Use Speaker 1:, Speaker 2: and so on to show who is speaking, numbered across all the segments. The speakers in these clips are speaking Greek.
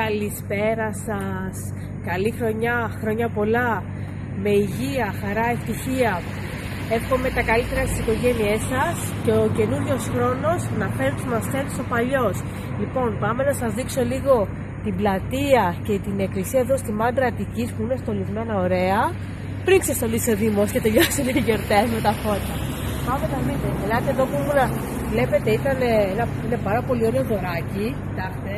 Speaker 1: Καλησπέρα σας. Καλή χρονιά, χρόνια πολλά. Με υγεία, χαρά, ευτυχία. Εύχομαι τα καλύτερα στις οικογένειές σας και ο καινούριος χρόνος να φέρει τους μας φέρει στο παλιός. Λοιπόν, πάμε να σας δείξω λίγο την πλατεία και την εκκλησία εδώ στη Μάντρα Αττικής που είναι στολισμένα ωραία. Πριν ξεστολίσει ο Δήμος και τελειώσουν οι γιορτές με τα φώτα. Πάμε να δείτε. Ελάτε εδώ που ήμουν. Βλέπετε, ήταν ένα, είναι πάρα πολύ ωραίο δωράκι. Κοιτάξτε.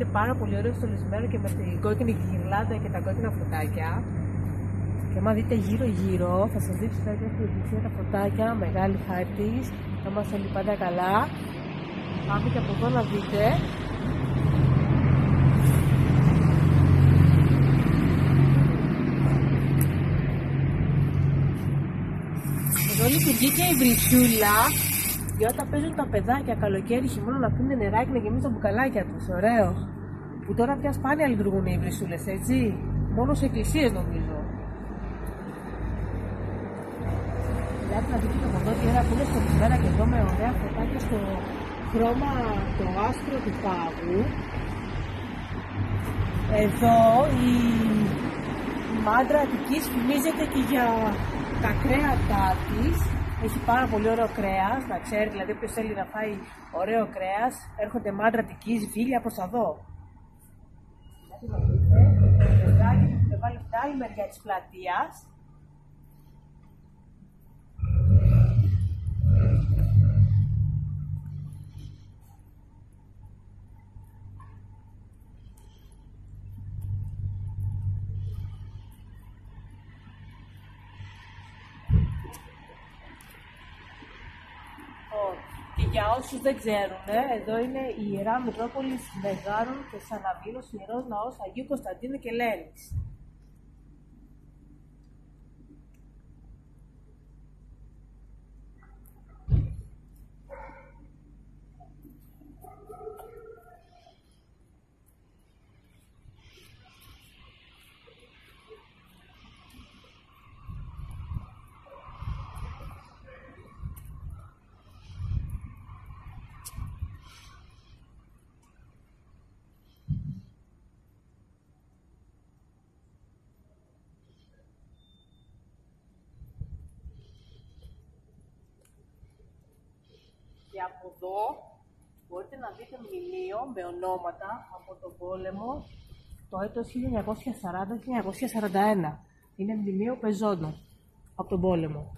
Speaker 1: Είναι πάρα πολύ ωραίο στολισμένο και με την κόκκινη γυρλάντα και τα κόκκινα φωτάκια. Και άμα δείτε γύρω γύρω, θα σας δείξω τα ίδια στην τα φωτάκια, μεγάλη χάρτη, θα μας όλοι πάντα καλά. Πάμε και από εδώ να δείτε. Εδώ λειτουργεί η βρυσούλα για όταν παίζουν τα παιδάκια καλοκαίρι χειμώνα να πίνουν νεράκι να γεμίσουν τα μπουκαλάκια τους. Ωραίο. Που τώρα πια σπάνια λειτουργούν οι βρυσούλες, έτσι. Μόνο σε εκκλησίες νομίζω. Κοιτάξτε να δείτε το εδώ τι που είναι στο και εδώ με ωραία φωτάκια στο χρώμα το άστρο του πάγου. Εδώ η μάντρα Αττικής φημίζεται και για τα κρέατά της έχει πάρα πολύ ωραίο κρέας, να ξέρει δηλαδή όποιος θέλει να φάει ωραίο κρέας, έρχονται μάντρα τική, βίλια προς εδώ. Δηλαδή, βάλει την άλλη μεριά της πλατείας για όσους δεν ξέρουν, εδώ είναι η Ιερά Μητρόπολη Μεγάρων και Σαναβίνος, Ιερός Ναός Αγίου Κωνσταντίνου και Λένης. Και από εδώ μπορείτε να δείτε μνημείο με ονόματα από τον πόλεμο το έτος 1940-1941. Είναι μνημείο πεζόντων από τον πόλεμο.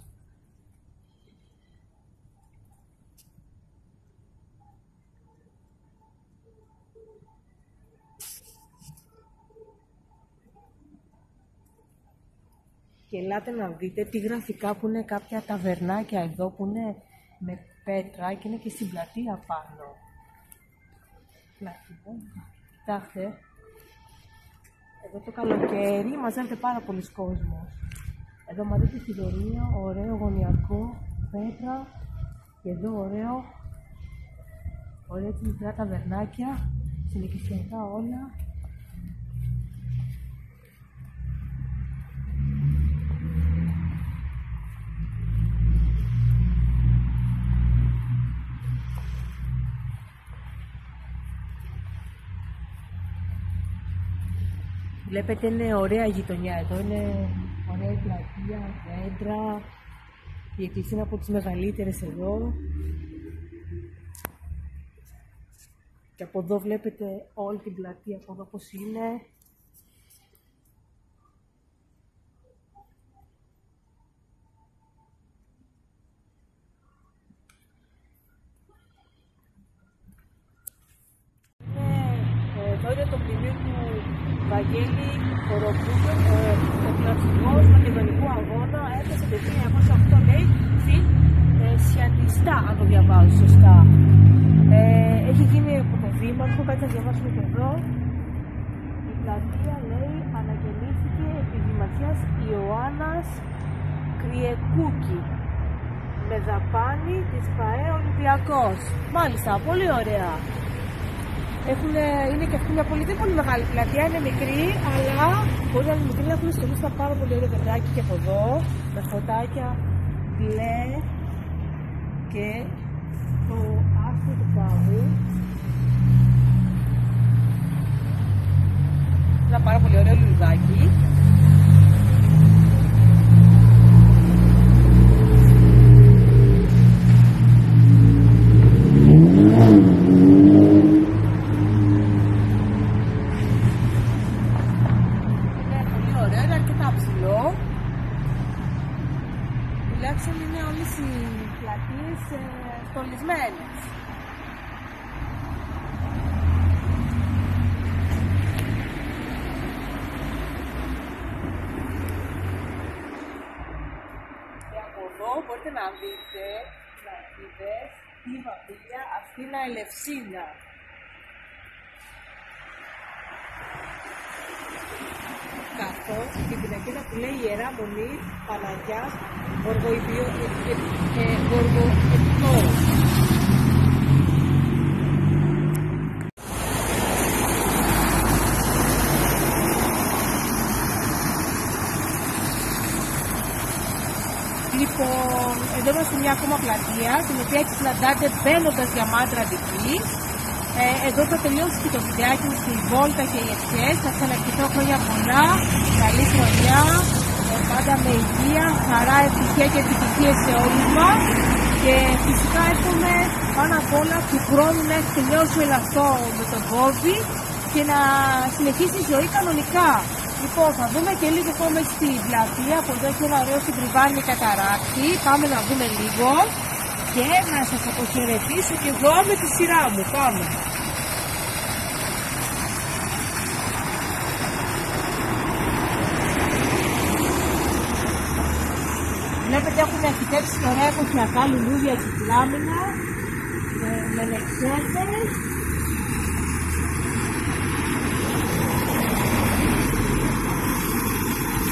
Speaker 1: Και ελάτε να δείτε τι γραφικά που είναι κάποια ταβερνάκια εδώ που είναι με πέτρα και είναι και στην πλατεία πάνω. Πλατεία. Κοιτάξτε. Εδώ το καλοκαίρι μαζεύεται πάρα πολλοί κόσμος. Εδώ μαζεύεται στη Δωρία, ωραίο γωνιακό, πέτρα. Και εδώ ωραίο, ωραία έτσι μικρά ταβερνάκια, συνοικισιακά όλα. Βλέπετε είναι ωραία γειτονιά εδώ, είναι ωραία πλατεία, δέντρα. Η εκκλησία είναι από τις μεγαλύτερες εδώ. Και από εδώ βλέπετε όλη την πλατεία από εδώ πώς είναι. Ναι, εδώ είναι το μνημείο του Βαγγέλη Χοροπούλου, ο κλασικός μακεδονικού αγώνα, έφτασε το 1908 λέει στην ε, Σιατιστά, αν το διαβάζω σωστά. Ε, έχει γίνει από το δήμαρχο, κάτι θα διαβάσουμε και εδώ. Η πλατεία λέει αναγεννήθηκε επί δημαρχίας Ιωάννας Κριεκούκη με δαπάνη της ΠαΕ Ολυμπιακός. Μάλιστα, πολύ ωραία. Έχουν, είναι και αυτή μια πολύ, δεν πολύ μεγάλη πλατεία, είναι μικρή, αλλά μπορεί να είναι μικρή, έχουν στολίσει ένα πάρα πολύ ωραίο παιδάκι και από εδώ, με φωτάκια μπλε, και το άστρο του πάγου. Ένα πάρα πολύ ωραίο λουλουδάκι. Είναι πολύ ωραίο, είναι αρκετά ψηλό. Τουλάχιστον είναι όλες οι πλατείες ε, στολισμένες. Και από εδώ μπορείτε να δείτε πλατείδες, τη βαπίλια Αθήνα Ελευσίνα. Καθώς και την ακίδα που λέει Ιερά Μονή Παναγιάς Γοργοεπιτόρου. Λοιπόν, εδώ είμαστε σε μια ακόμα πλατεία, την οποία εξυπλαντάτε μπαίνοντας για μάτρα δικής. Ε, εδώ θα τελειώσει και το βιντεάκι μου στη Βόλτα και οι ευχές. Θα ήθελα ευχηθώ χρόνια πολλά, καλή χρονιά, ε, πάντα με υγεία, χαρά, ευτυχία και επιτυχίες σε όλους μας. Και φυσικά εύχομαι πάνω απ' όλα του χρόνου να έχει τελειώσει ο ελαστό με τον COVID και να συνεχίσει η ζωή κανονικά. Λοιπόν, θα δούμε και λίγο ακόμα στην πλατεία. Από εδώ έχει ένα ωραίο συντριβάνι καταράκτη. Πάμε να δούμε λίγο και να σας αποχαιρετήσω και εγώ με τη σειρά μου. Πάμε. Βλέπετε έχουν αρχιτέψει ωραία εποχιακά λουλούδια και πλάμινα με, με λεξέτες.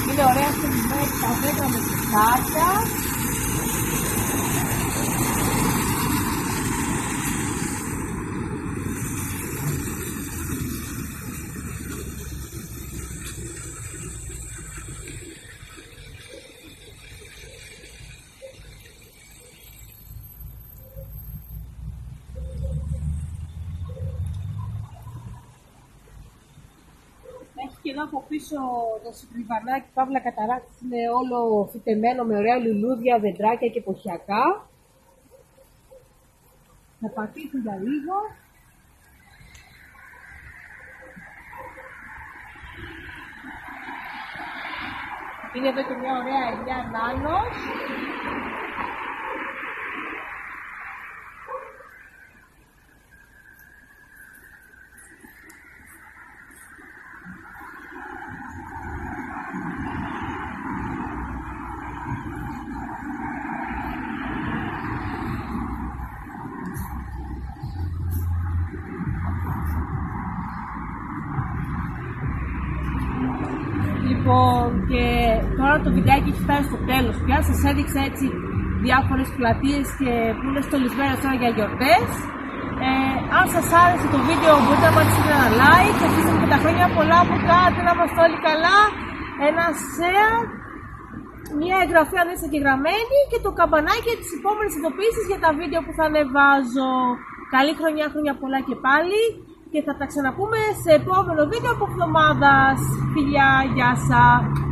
Speaker 1: Είναι ωραία στολισμένα τα δέντρα με κουτάκια. Έχει και εδώ από πίσω το συντριβανάκι παύλα καταράκτη είναι όλο φυτεμένο με ωραία λουλούδια, δεντράκια και εποχιακά. Θα πατήσω για λίγο. Είναι εδώ και μια ωραία ελιά νάνος. Λοιπόν, και τώρα το βιντεάκι έχει φτάσει στο τέλος πια. Σας έδειξα έτσι διάφορες πλατείες και που είναι στολισμένες τώρα για γιορτές. Ε, αν σας άρεσε το βίντεο μπορείτε να πατήσετε ένα like, αφήστε και τα χρόνια πολλά από κάτω, να είμαστε όλοι καλά, ένα share, μια εγγραφή αν είστε και γραμμένοι και το καμπανάκι για τις επόμενες ειδοποιήσεις για τα βίντεο που θα ανεβάζω. Καλή χρονιά, χρόνια πολλά και πάλι και θα τα ξαναπούμε σε επόμενο βίντεο από εβδομάδας. Φιλιά, γεια σας!